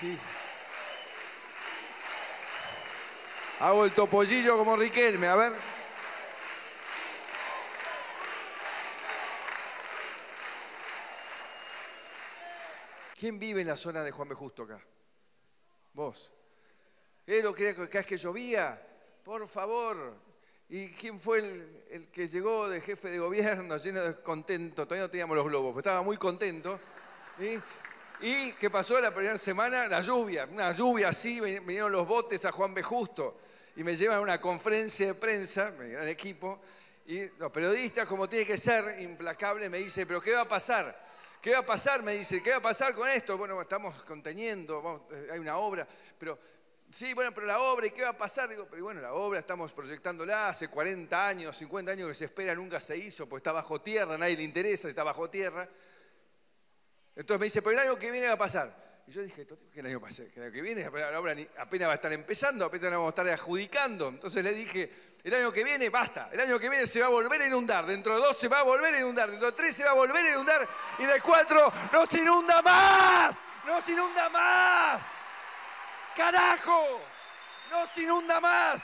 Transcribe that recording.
Sí. Hago el topollillo como Riquelme, a ver. ¿Quién vive en la zona de Juan B. Justo acá? Vos. ¿Qué lo que vez que llovía? Por favor. ¿Y quién fue el, que llegó de jefe de gobierno lleno de contento? Todavía no teníamos los globos, pero estaba muy contento. ¿sí? ¿Y qué pasó la primera semana? La lluvia, una lluvia así, vinieron los botes a Juan B. Justo y me llevan a una conferencia de prensa, mi gran equipo, y los periodistas, como tiene que ser, implacables, me dicen, pero ¿qué va a pasar? ¿Qué va a pasar? Me dice, ¿qué va a pasar con esto? Bueno, estamos conteniendo, eh, hay una obra, pero sí, bueno, pero la obra, ¿y qué va a pasar? Digo, pero bueno, la obra estamos proyectándola hace 40 años, 50 años que se espera, nunca se hizo, pues está bajo tierra, nadie le interesa, está bajo tierra. Entonces me dice, pero el año que viene va a pasar. Y yo dije, "Toto, ¿qué año, pase- el año que viene? La apenas va a estar empezando, apenas vamos a estar adjudicando. Entonces le dije, el año que viene, basta. El año que viene se va a volver a inundar. Dentro de dos se va a volver a inundar. Dentro de tres se va a volver a inundar. Y de cuatro no se inunda más. No se inunda más. Carajo. No se inunda más.